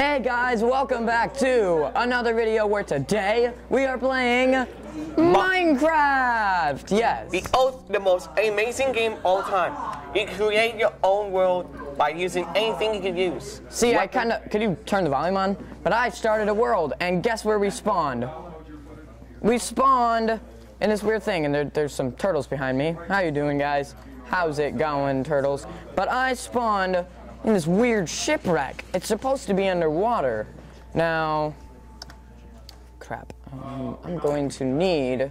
Hey guys, welcome back to another video where today we are playing Minecraft. Yes. The, most amazing game all time. You create your own world by using anything you can use. See, I kind of could you turn the volume on? But I started a world, and guess where we spawned? We spawned in this weird thing, and there, there's some turtles behind me. How you doing, guys? How's it going, turtles? But I spawned in this weird shipwreck. It's supposed to be underwater. Now, crap. Um, I'm going to need.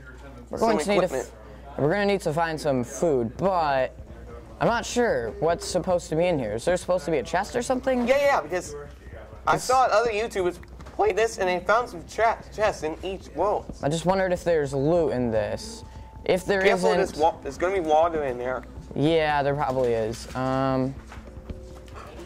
We're going to need. A we're going to need to find some food, but I'm not sure what's supposed to be in here. Is there supposed to be a chest or something? Yeah, yeah, because I saw other YouTubers play this and they found some chests in each world. I just wondered if there's loot in this. If there Careful, not there's, there's gonna be water in there. yeah, there probably is. Um,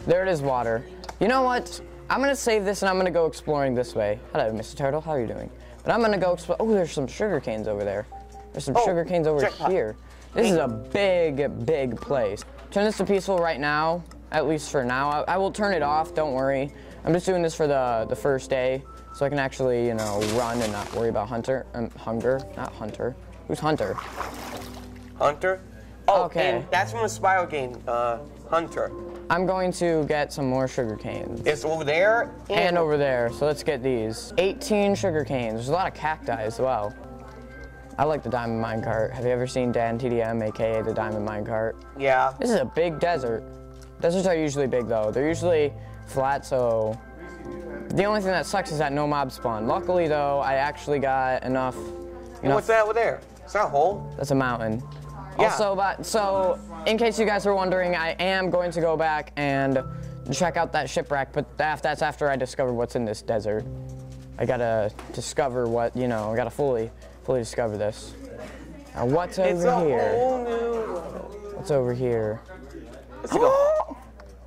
there it is, water. You know what? I'm gonna save this and I'm gonna go exploring this way. Hello, Mr. Turtle. How are you doing? But I'm gonna go explore. Oh, there's some sugar canes over there. There's some Oh, sugar canes over jackpot. here. This is a big, big place. Turn this to peaceful right now, at least for now. I, I will turn it off. Don't worry. I'm just doing this for the the first day, so I can actually, you know, run and not worry about hunter, um, hunger, not hunter. Who's hunter? Hunter? Oh, Okay. and that's from the Spiral game, uh, Hunter. I'm going to get some more sugar canes. It's over there And over there, so let's get these. 18 sugar canes. There's a lot of cacti as well. I like the diamond minecart. Have you ever seen Dan TDM, aka the diamond minecart? Yeah. This is a big desert. Deserts are usually big though. They're usually flat, so the only thing that sucks is that no mobs spawn. Luckily though, I actually got enough. Know, What's that over there? Is that a hole? That's a mountain. Yeah. Also, but so in case you guys were wondering, I am going to go back and check out that shipwreck, but that's after I discover what's in this desert. I gotta discover what you know. I gotta fully, fully discover this. Now, what's over It's a here? whole new world. What's over here? Let's go.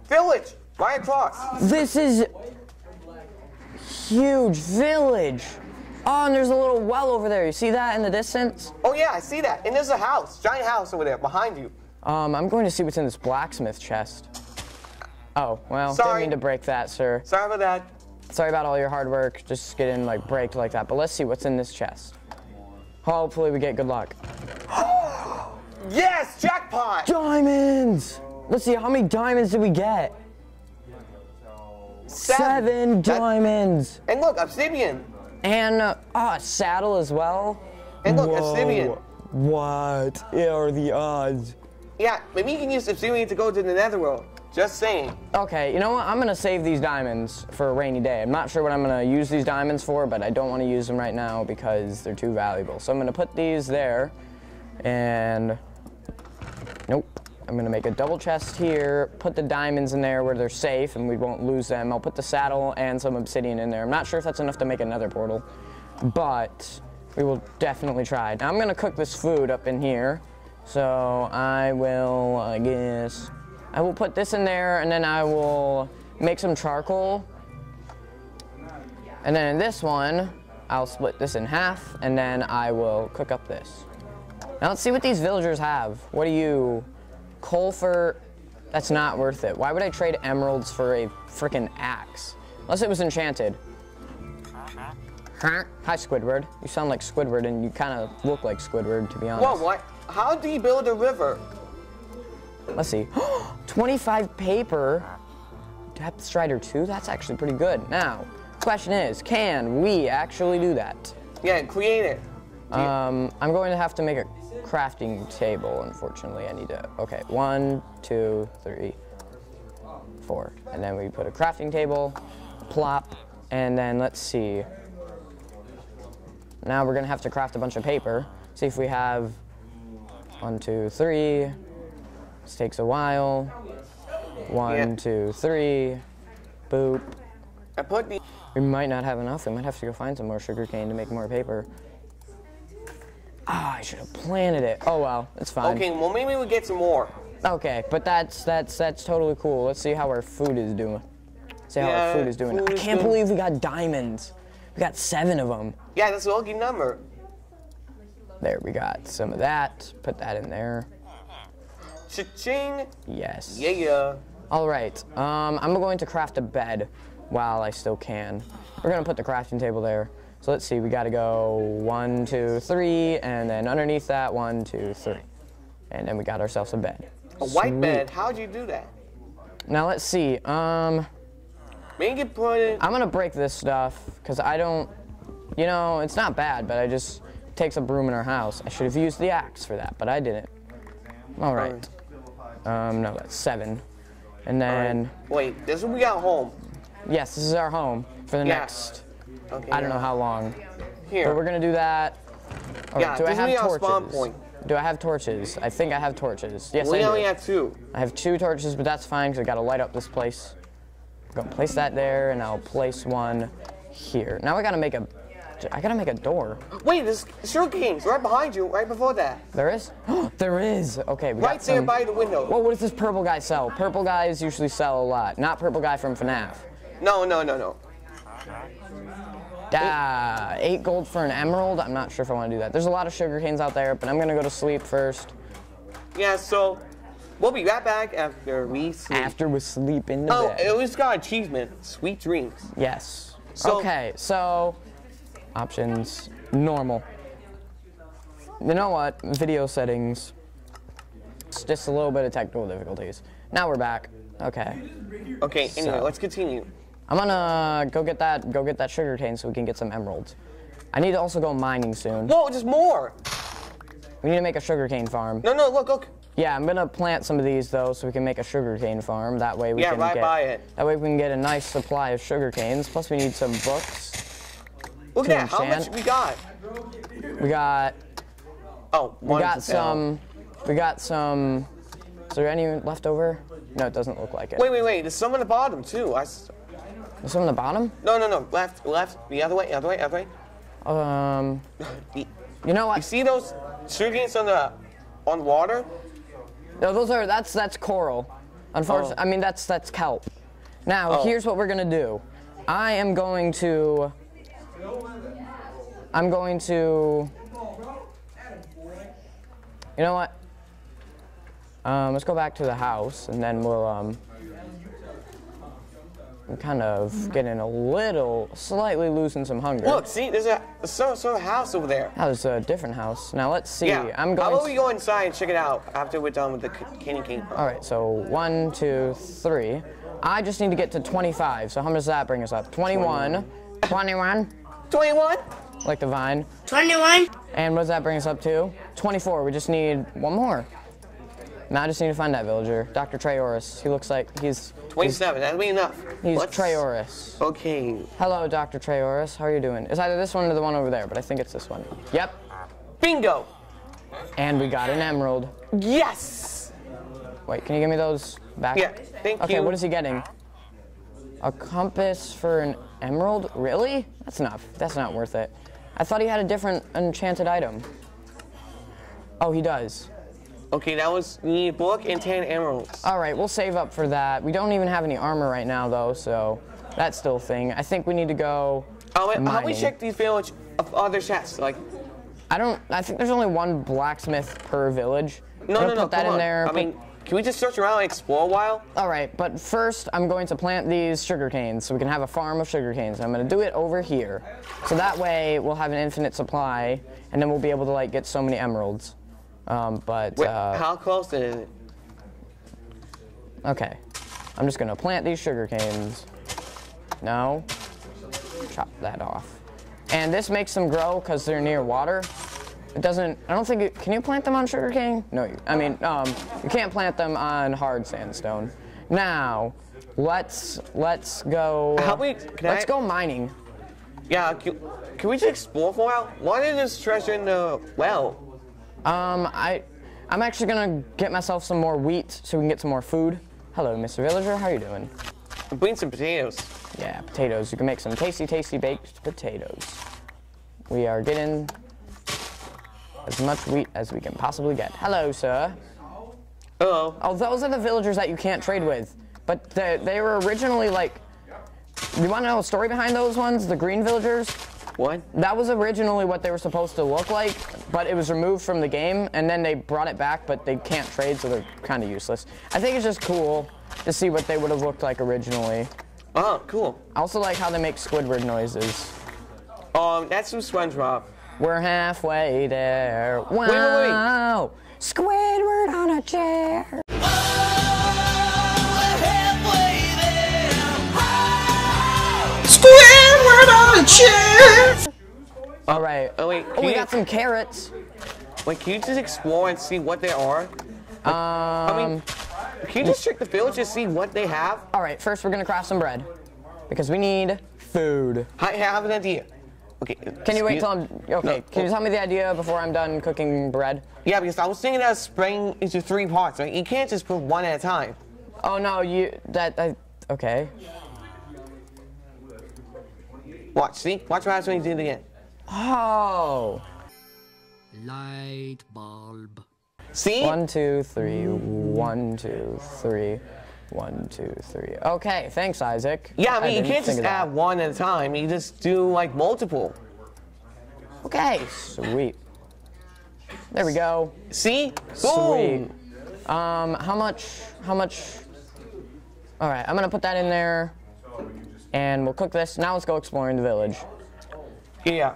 Village! Right across. This is huge village. Oh, and there's a little well over there. You see that in the distance? Oh yeah, I see that. And there's a house, giant house over there behind you. Um, I'm going to see what's in this blacksmith chest. Oh, well, Sorry. didn't mean to break that, sir. Sorry about that. Sorry about all your hard work, just getting like breaked like that. But let's see what's in this chest. Hopefully we get good luck. Yes, jackpot! Diamonds! Let's see, how many diamonds did we get? Seven That- diamonds! And look, obsidian. And, uh, oh, a saddle as well? And look, Whoa. obsidian. What are the odds? Yeah, maybe you can use obsidian to go to the netherworld. Just saying. Okay, you know what? I'm gonna save these diamonds for a rainy day. I'm not sure what I'm gonna use these diamonds for, but I don't wanna use them right now because they're too valuable. So I'm gonna put these there, and nope. I'm gonna make a double chest here, put the diamonds in there where they're safe and we won't lose them. I'll put the saddle and some obsidian in there. I'm not sure if that's enough to make another portal, but we will definitely try. Now I'm gonna cook this food up in here. So I will, I guess, I will put this in there and then I will make some charcoal. And then in this one, I'll split this in half and then I will cook up this. Now let's see what these villagers have. What do you, coal for, that's not worth it. Why would I trade emeralds for a freaking axe? Unless it was enchanted. Uh-huh. Huh? Hi Squidward. You sound like Squidward and you kind of look like Squidward to be honest. Whoa, what? How do you build a river? Let's see. 25 paper. Depth Strider 2? That's actually pretty good. Now, question is, can we actually do that? Yeah, create it. Um, I'm going to have to make a crafting table, unfortunately. I need to, okay, one, two, three, four. And then we put a crafting table, plop, and then let's see. Now we're gonna have to craft a bunch of paper. See if we have one, two, three. This takes a while. One, Yeah. two, three. Boop. I put the. We might not have enough. We might have to go find some more sugar cane to make more paper. Ah, I should have planted it. Oh well, it's fine. Okay, well maybe we get some more. Okay, but that's that's that's totally cool. Let's see how our food is doing. See how Yeah, our food is doing. food I can't believe we got diamonds. We got seven of them. Yeah, that's a lucky number. There, we got some of that. Put that in there. Cha-ching. Yes. Yeah, yeah. All right. Um, I'm going to craft a bed. while I still can. We're gonna put the crafting table there. So let's see, we gotta go one, two, three, and then underneath that, one, two, three. And then we got ourselves a bed. A white Sweet. bed. How'd you do that? Now let's see, um, Make it put it. I'm gonna break this stuff, because I don't, you know, it's not bad, but I just, takes a broom in our house. I should have used the axe for that, but I didn't. All right. Um, no, that's seven. And then, Wait, this is what we got home. yes, this is our home for the Yeah. next, Okay. I don't know how long. Here. But we're gonna do that. Okay, Yeah, do I have torches? spawn point. Do I have torches? I think I have torches. Yes, we I only do. have two. I have two torches, but that's fine because I gotta light up this place. I'm gonna place that there, and I'll place one here. Now I gotta make a, I gotta make a door. Wait, there's sugar canes right behind you, right before that. There is? there is. Okay, we Right got there some. by the window. Well, what does this purple guy sell? Purple guys usually sell a lot. Not purple guy from FNAF. No, no, no, no. Ah, eight gold for an emerald. I'm not sure if I want to do that. There's a lot of sugar canes out there, but I'm gonna go to sleep first. Yeah, so we'll be right back after we sleep. After we sleep in the Oh, bed. it was got achievement. Sweet dreams. Yes. So- okay, so options normal. You know what? Video settings. It's just a little bit of technical difficulties. Now we're back. Okay. Okay, anyway, So- let's continue. I'm gonna go get that go get that sugar cane so we can get some emeralds. I need to also go mining soon. Whoa, just more. We need to make a sugar cane farm. No, no, look, look. Yeah, I'm gonna plant some of these though, so we can make a sugarcane farm. That way we Yeah, can right get. by it. That way we can get a nice supply of sugar canes. Plus we need some books. Look at that. How much we got? We got. Oh, We got some. We got some. Is there any left over? No, it doesn't look like it. Wait, wait, wait. There's some on the bottom too. I There's some on the bottom. no, no, no. Left, left. The other way, other way, other way. Um. You know what? You see those sugar canes on the on water? No, those are. That's that's coral. Unfortunately, Oh. I mean that's that's kelp. Now Oh. here's what we're gonna do. I am going to. I'm going to. You know what? Um, let's go back to the house, and then we'll um. I'm kind of getting a little, slightly losing some hunger. Look, see, there's a sort of house over there. That was a different house. Now let's see. Yeah. I'm going. How about we go inside and check it out after we're done with the candy cane? All right, so one, two, three. I just need to get to 25. So how much does that bring us up? 21. 21, 21. Like the vine. 21. And what does that bring us up to? 24. We just need one more. Now I just need to find that villager, Dr. Treoris. He looks like he's 27. That'll be enough. he's Let's- Treoris. Okay. Hello, Dr. Treoris. How are you doing? It's either this one or the one over there, but I think it's this one. Yep. Bingo. And we got an emerald. Yes. Wait, can you give me those back? Yeah. Thank Okay, you. Okay, what is he getting? A compass for an emerald? Really? That's not that's not worth it. I thought he had a different enchanted item. Oh, he does. Okay, that was you need a book and 10 emeralds. All right, we'll save up for that. We don't even have any armor right now though, so that's still a thing. I think we need to go oh, How, how we check these village of other chests? Like, I don't I think there's only one blacksmith per village. no, no, no. put that come in on. there. I mean, can we just search around and explore a while? All right, but first I'm going to plant these sugar canes so we can have a farm of sugar canes. I'm going to do it over here. So that way we'll have an infinite supply and then we'll be able to like get so many emeralds. Um, but Wait, uh, how close is it? okay, I'm just going to plant these sugar canes. No, chop that off. And this makes them grow because they're near water. It doesn't. I don't think. It, can you plant them on sugar cane? No. You, I mean, um, you can't plant them on hard sandstone. Now, let's let's go. How we- can let's I- go mining. Yeah, can, can we just explore for a while? Why did this treasure in the well? Um, I, I'm actually gonna get myself some more wheat so we can get some more food. Hello, Mr. Villager. How are you doing? Bring some potatoes. Yeah, potatoes. You can make some tasty, tasty baked potatoes. We are getting as much wheat as we can possibly get. Hello, sir. Uh-oh. Oh, those are the villagers that you can't trade with. But they, they were originally like. You want to know a story behind those ones? The green villagers? What? That was originally what they were supposed to look like, but it was removed from the game, and then they brought it back, but they can't trade, so they're kind of useless. I think it's just cool to see what they would have looked like originally. Oh, cool. I also like how they make Squidward noises. Um, that's from SpongeBob. We're halfway there. Wow. wait, wait. Squidward on a chair. Squidward on a chair. All right. Oh wait, Oh, we got some carrots. wait, can you just explore and see what they are? Like, I Um, mean, can you just check the village and see what they have? All right, first we're gonna craft some bread because we need food. I have an idea. Okay. Can you wait till I'm okay? No, Can you oh. tell me the idea before I'm done cooking bread? Yeah, because I was thinking of spraying into three parts. Right? You can't just put one at a time. Oh no, you that I, okay. Watch, see? Watch what happens when you do it again. Oh. Light bulb. See? One, two, three. One, two, three. One, two, three. Okay, thanks, Isaac. Yeah, I mean, you can't just think of that. add one at a time. You just do like multiple. Okay, sweet. There we go. See? Sweet. Boom. Um, how much? How much? All right, I'm gonna put that in there, and we'll cook this. Now let's go exploring the village. Yeah.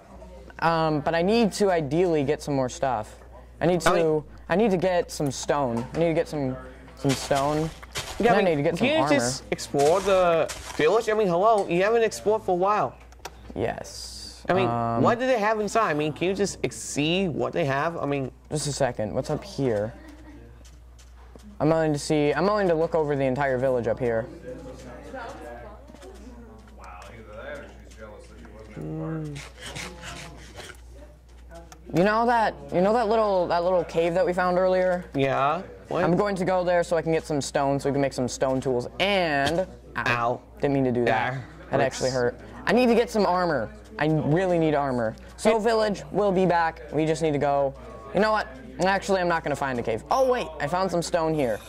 Um, but I need to ideally get some more stuff. I need I to. mean- I need to get some stone. I need to get some some stone. Yeah, I mean, need to get some can you armor. just explore the village? I mean, hello, you haven't explored for a while. Yes. I mean, Um, what do they have inside? I mean, can you just see what they have? I mean, Just a second. What's up here? I'm willing to see. I'm willing to look over the entire village up here. You know that you know that little that little cave that we found earlier? yeah. What? I'm going to go there so I can get some stone so we can make some stone tools and ow, didn't mean to do that. That hurts. actually hurt. I need to get some armor. I really need armor. So village, we'll be back. We just need to go. You know what? Actually, I'm not gonna find a cave. Oh wait, I found some stone here.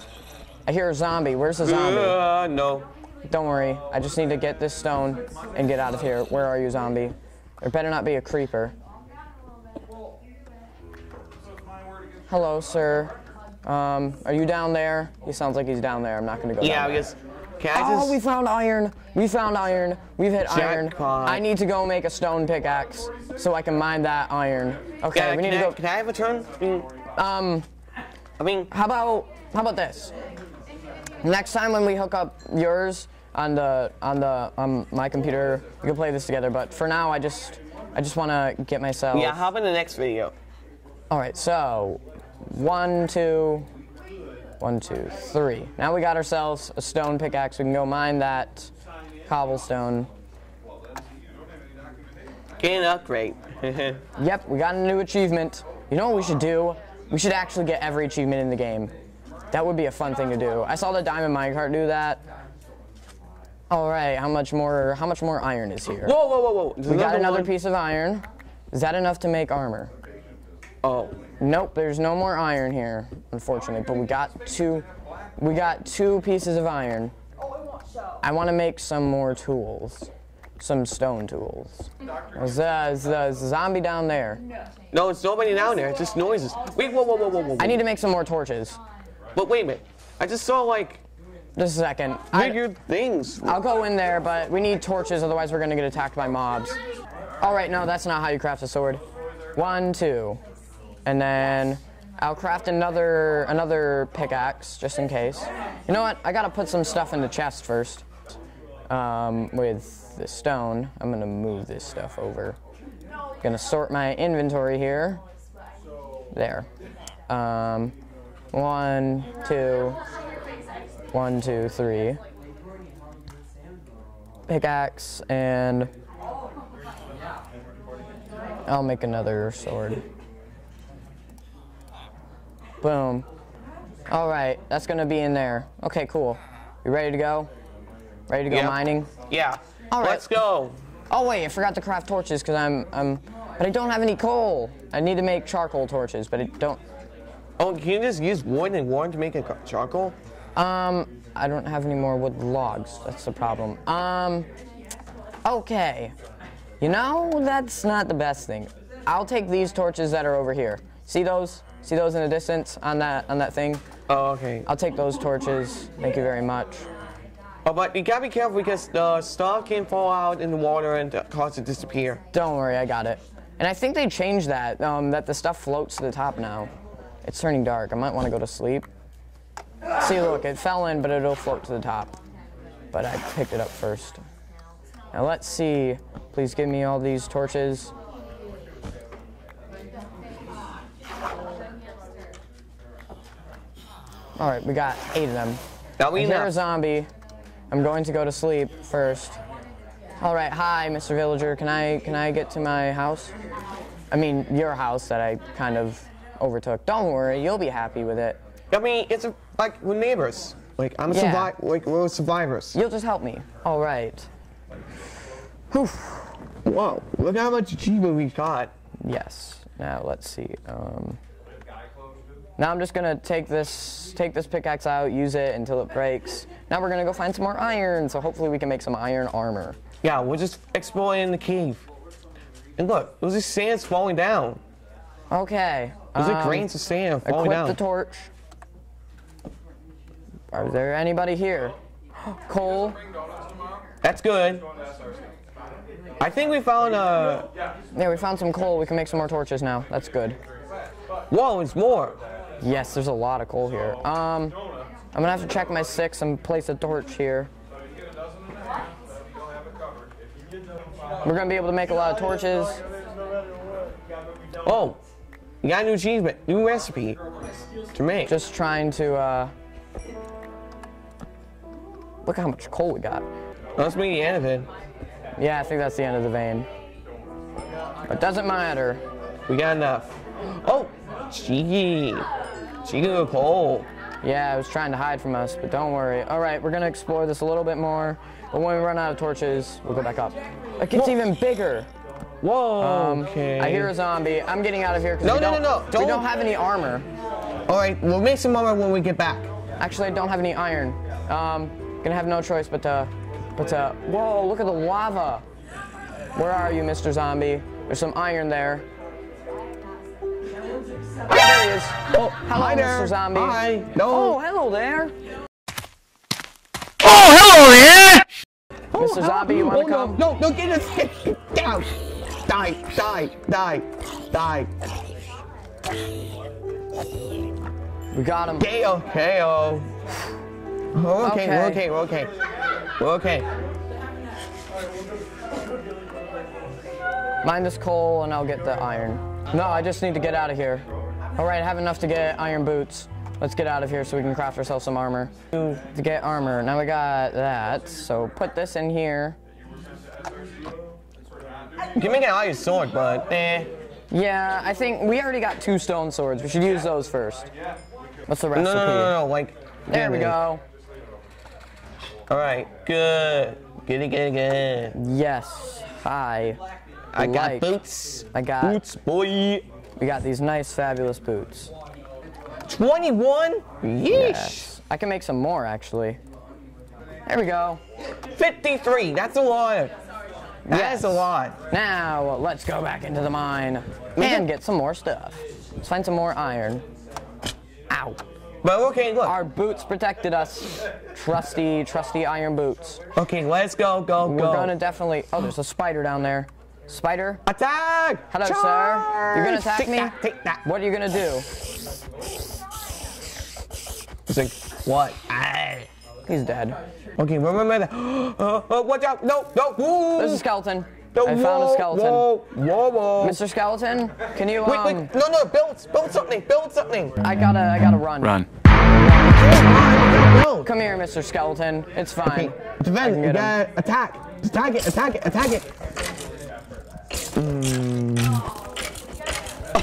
I hear a zombie. Where's the zombie? Uh, no. Don't worry. I just need to get this stone and get out of here. Where are you, zombie? There better not be a creeper. Hello, sir. Um, are you down there? He sounds like he's down there. I'm not gonna go Yeah, because can I just? Oh, we found iron. We found iron. We've hit iron. I need to go make a stone pickaxe so I can mine that iron. Okay, yeah, we need to I, go. can I have a turn? I mean, Um, I mean, how about how about this? Next time when we hook up yours on the on the on my computer, we can play this together. But for now, I just I just want to get myself. yeah. How about the next video? All right, so one, two, one, two, three. Now we got ourselves a stone pickaxe. We can go mine that cobblestone. Get an upgrade. Yep, we got a new achievement. You know what we should do? We should actually get every achievement in the game. That would be a fun thing to do. I saw the diamond minecart do that. All right, how much more? How much more iron is here? whoa, whoa, whoa, whoa. There's we got another one. piece of iron. Is that enough to make armor? Oh. Nope, there's no more iron here, unfortunately. But we got two. We got two pieces of iron. I want to make some more tools, some stone tools. Is the, zombie down there? No, it's nobody down there. It's just noises. Wait, whoa, whoa, whoa, whoa, whoa. I need to make some more torches. But wait a minute. I just saw like Just a second. I, weird things. I'll go in there, but we need torches, otherwise we're gonna get attacked by mobs. All right, no, that's not how you craft a sword. One, two, and then I'll craft another another pickaxe just in case. You know what? I gotta put some stuff in the chest first. Um, with the stone, I'm gonna move this stuff over. Gonna sort my inventory here. There. Um, one, two, one, two, three. Pickaxe and I'll make another sword. Boom. All right, that's gonna be in there. Okay, cool. You ready to go? Ready to go Yep. mining? Yeah. All right. Let's go. Oh wait, I forgot to craft torches because I'm I'm, but I don't have any coal. I need to make charcoal torches, but I don't. Oh, can you just use wood and wood to make a charcoal? Um, I don't have any more wood logs. That's the problem. Um, okay. You know, that's not the best thing. I'll take these torches that are over here. See those? See those in the distance on that on that thing? Oh, okay. I'll take those torches. Thank you very much. Oh, but you gotta be careful because the stuff can fall out in the water and cause it to disappear. Don't worry, I got it. And I think they changed that, um, that the stuff floats to the top now. It's turning dark. I might want to go to sleep. See, look, it fell in, but it'll float to the top. But I picked it up first. Now let's see. Please give me all these torches. All right, we got eight of them. Now we hear a zombie. I'm going to go to sleep first. All right, hi, Mr. Villager. Can I can I get to my house? I mean, your house that I kind of overtook. Don't worry, you'll be happy with it. I mean, it's a, like we're neighbors. Like I'm a Yeah. survivor. Like we're survivors. You'll just help me. All right. Whew. Whoa! Look how much achievement we've got. Yes. Now let's see. Um, now I'm just gonna take this take this pickaxe out, use it until it breaks. Now we're gonna go find some more iron. So hopefully we can make some iron armor. Yeah, we'll just explore in the cave. And look, it was just sand falling down. Okay. There's like um, grains of sand falling Equip down. the torch. Are there anybody here? coal. That's good. I think we found a. Yeah, we found some coal. We can make some more torches now. That's good. Whoa, it's more. Yes, there's a lot of coal here. Um, I'm gonna have to check my six and place a torch here. We're gonna be able to make a lot of torches. Oh, you got a new achievement, new recipe to make. Just trying to, uh, look how much coal we got. Let's make the end of it. Yeah, I think that's the end of the vein. But doesn't matter. We got enough. Oh, cheeky. Cheeky a coal. Yeah, I was trying to hide from us, but don't worry. All right, we're gonna explore this a little bit more. But when we run out of torches, we'll go back up. It gets Whoa. even bigger. Whoa. Um, okay. I hear a zombie. I'm getting out of here No, we, no, don't, no, no, we don't- don't have any armor. All right, we'll make some armor when we get back. Actually, I don't have any iron. Um, gonna have no choice but to, but to. Whoa! Look at the lava. Where are you, Mr. Zombie? There's some iron there. There he is. Oh, Hello, hi there. Mr. Zombie. Hi. Oh, hello there. Oh, hello there! Mr. Oh, Zombie, you wanna oh, come? No, no, no, get us. Get, get down. Die, die, die, die. We got him. KO, KO. We're okay, we're Okay. okay, we're okay. We're okay. Mine this coal and I'll get the iron. No, I just need to get out of here. All right, I have enough to get iron boots. Let's get out of here so we can craft ourselves some armor. To get armor, now we got that. So put this in here. You can make an iron sword, but eh. Yeah, I think we already got two stone swords. We should use those first. What's the recipe? no, no, no, no, like. There we go. All right, good. Good, good, good. Yes. Hi. I got boots. I got. Boots, boy. We got these nice, fabulous boots. 21? Yeesh. Yes. I can make some more actually. There we go. 53, that's a lot. That's Yes. a lot. Now let's go back into the mine We and can- get some more stuff. Let's find some more iron. Ow. But okay, look. Our boots protected us. Trusty, trusty iron boots. Okay, let's go, go, go. We're gonna definitely. Oh, there's a spider down there. Spider? Attack! Hello, Charge! sir. You're gonna attack take me? That, take that. What are you gonna do? It's like, what? He's dead. Okay, remember that. Uh, uh, watch out! No, no! Whoa! There's a skeleton. No, I found a skeleton. Whoa, whoa, whoa! Mr. Skeleton, can you Wait, um? wait! No, no! Build, build something! Build something! I gotta, I gotta run. Run. Build. Come here, Mr. Skeleton. It's fine. Okay, I defend. can You get him. gotta attack. Attack it! Attack it! Attack it!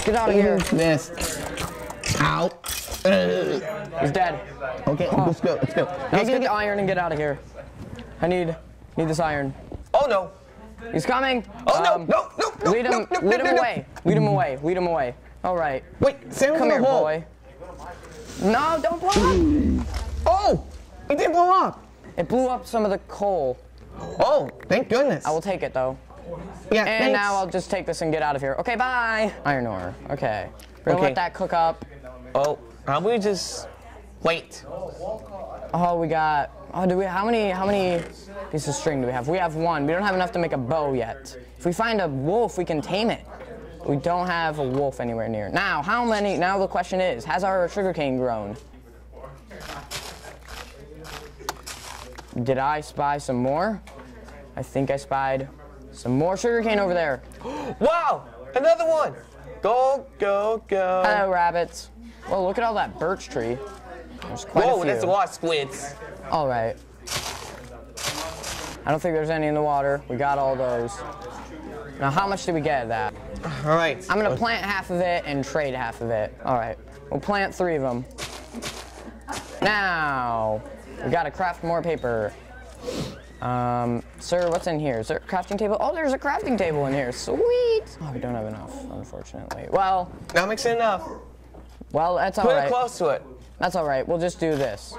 Get out of here. Missed. Ow. He's dead. Okay, let's go. Let's go. Now Get, let's get, the iron and get out of here. I need, need this iron. Oh no! He's coming. Oh no! Um, No! No! No! Lead him, no, no, lead him away. Lead him away. Lead him away. All right. Wait, Sam Come here, hole. boy. No, don't blow up. Oh! It didn't blow up. It blew up some of the coal. Oh, thank goodness. I will take it though. Yeah, And thanks. now I'll just take this and get out of here. Okay, bye. Iron ore. Okay. We're gonna Okay. let that cook up. Oh, how about we just wait? Oh, we got Oh, do we? How many? How many pieces of string do we have? We have one. We don't have enough to make a bow yet. If we find a wolf, we can tame it. We don't have a wolf anywhere near. Now, how many? Now the question is, has our sugarcane grown? Did I spy some more? I think I spied some more sugarcane over there. Wow! Another one! Go, go, go. Hello, rabbits. Well, look at all that birch tree. There's quite a Whoa, few. that's a lot of squids. All right. I don't think there's any in the water. We got all those. Now, how much did we get of that? All right. I'm gonna plant half of it and trade half of it. All right. We'll plant three of them. Now, we gotta craft more paper. Um, sir, what's in here? Is there a crafting table? Oh, there's a crafting table in here. Sweet. Oh, we don't have enough, unfortunately. Well, Now mix it enough. well, that's all Put it close to it. That's all right. We'll just do this.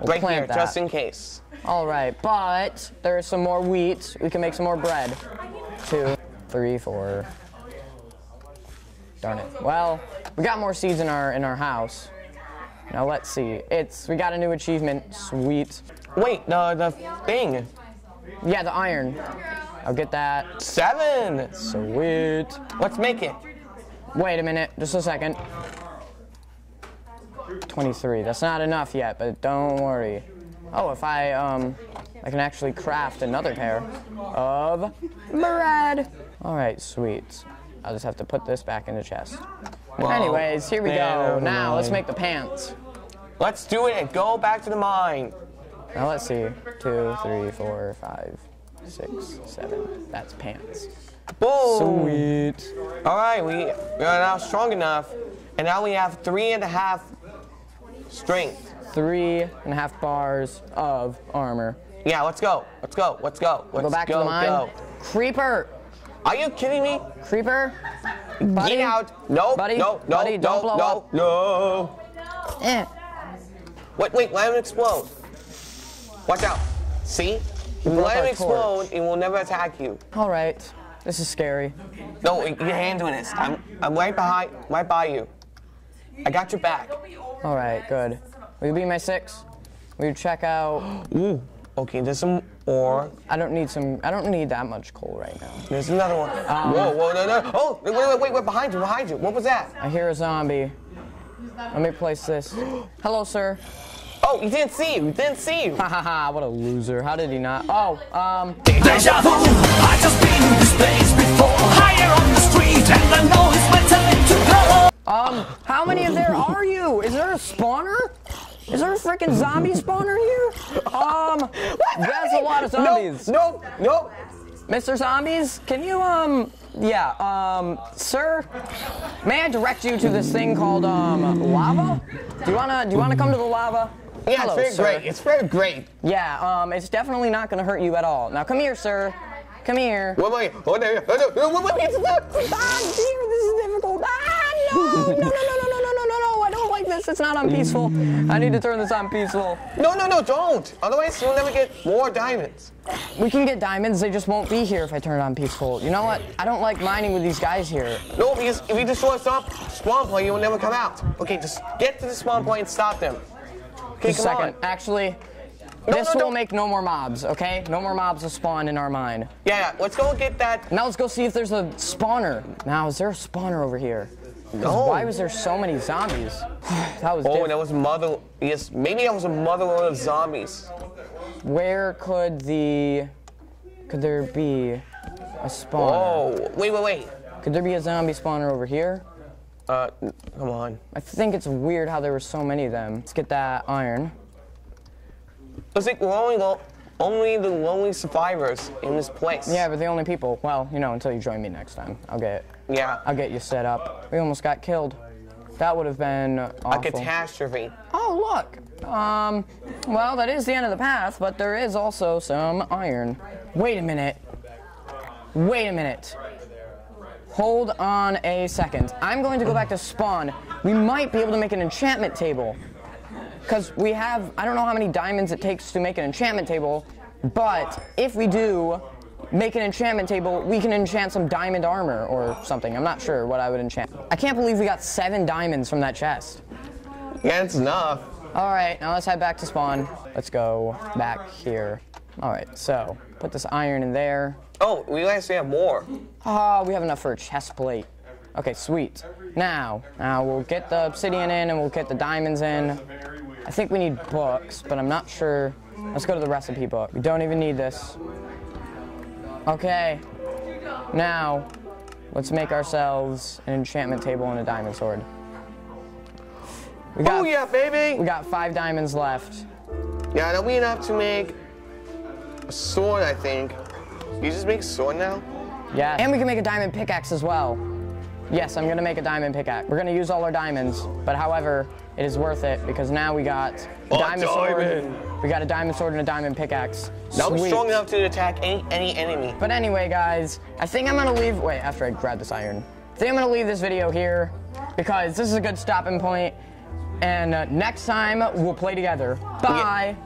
We'll Right plant here, that. just in case. All right, but there's some more wheat. We can make some more bread. Two, three, four. Darn it. Well, we got more seeds in our in our house. Now let's see. It's we got a new achievement. Sweet. Wait, the, the thing. Yeah, the iron. I'll get that. Seven. Sweet. Let's make it. Wait a minute, just a second. 23. That's not enough yet, but don't worry. Oh, if I um I can actually craft another pair of bread. All right, sweet. I'll just have to put this back in the chest. Anyways, here we go. Now let's make the pants. Let's do it and go back to the mine. Now let's see. Two, three, four, five, six, seven. That's pants. Boom. Sweet. All right, we, we are now strong enough, and now we have three and a half strength. Three and a half bars of armor. Yeah, let's go. Let's go. Let's go. Let's Go back go, to the mine. Go. Creeper. Are you kidding me? Creeper. Buddy. Get out. No, Buddy, no, no, buddy, no, don't blow no, up. no. Eh. Wait, wait, let him explode. Watch out. See? If you broke let him our explode, it will never attack you. All right. This is scary. No, you're handling this. I'm, I'm right behind, right by you. I got your back. All right, good. Will you be my six? Will you check out? Ooh. Okay, there's some ore. I don't need some. I don't need that much coal right now. There's another one. Um, whoa, whoa, no, no. Oh, wait, wait, wait, wait, behind you, behind you. What was that? I hear a zombie. Let me place this. Hello, sir. Oh, he didn't see you. He didn't see you. Ha ha ha! What a loser. How did he not? Oh, um. Deja vu, I just been in this place before Higher on the street and I know it's my time to go Um, how many of there are you? Is there a spawner? Is there a freaking zombie spawner here? Um, that's a lot of zombies. Nope, nope, no. Mr. Zombies, can you, um, yeah, um, sir, may I direct you to this thing called, um, lava? Do you wanna, do you wanna come to the lava? Yeah, Hello, it's very sir. great. It's very great. Yeah, um, it's definitely not gonna hurt you at all. Now come here, sir. Come here. Wait, wait, oh, no, oh, no, no, wait, wait, it's Ah, dear, this is difficult. Ah, no, no, no, no, no, no, no, no, no, no, I don't like this. It's not on peaceful. I need to turn this on peaceful. No, no, no, don't. Otherwise, you'll never get more diamonds. We can get diamonds, they just won't be here if I turn it on peaceful. You know what? I don't like mining with these guys here. No, because if you destroy spawn, spawn point, you will never come out. Okay, just get to the spawn point and stop them. Okay, Just a second. on. Actually, No, this no, will don't- make no more mobs, okay? No more mobs will spawn in our mine. Yeah, yeah, let's go get that. Now let's go see if there's a spawner. Now, is there a spawner over here? No. Why was there so many zombies? that was Oh, diff- that was mother. Yes, maybe that was a motherload of zombies. Where could the... Could there be a spawner? Oh, wait, wait, wait. Could there be a zombie spawner over here? Uh, come on. I think it's weird how there were so many of them. Let's get that iron. Looks like we're only, the, only the lonely survivors in this place. Yeah, we're the only people. Well, you know, until you join me next time. I'll get Yeah. I'll get you set up. We almost got killed. That would have been awful. A catastrophe. Oh, look. Um, well, that is the end of the path, but there is also some iron. Wait a minute. Wait a minute. Hold on a second. I'm going to go back to spawn. We might be able to make an enchantment table. Because we have, I don't know how many diamonds it takes to make an enchantment table, but if we do make an enchantment table, we can enchant some diamond armor or something. I'm not sure what I would enchant. I can't believe we got seven diamonds from that chest. Yeah, it's enough. All right, now let's head back to spawn. let's go back here. All right, so put this iron in there. Oh, we actually have more. Ah, we have enough for a chest plate. Okay, sweet. Now, now we'll get the obsidian in and we'll get the diamonds in. I think we need books, but I'm not sure. Let's go to the recipe book. We don't even need this. Okay. Now, let's make ourselves an enchantment table and a diamond sword. We got, Oh yeah, baby. we got five diamonds left. Yeah, that'll be enough to make a sword, I think. You just make a sword now? Yeah. And we can make a diamond pickaxe as well. Yes, I'm gonna make a diamond pickaxe. We're gonna use all our diamonds, but however, it is worth it because now we got a A diamond, diamond. sword. We got a diamond sword and a diamond pickaxe. Now we're Sweet. strong enough to attack any, any enemy. But anyway, guys, I think I'm gonna leave. Wait, after I grab this iron, I think I'm gonna leave this video here because this is a good stopping point. And uh, next time we'll play together. Bye.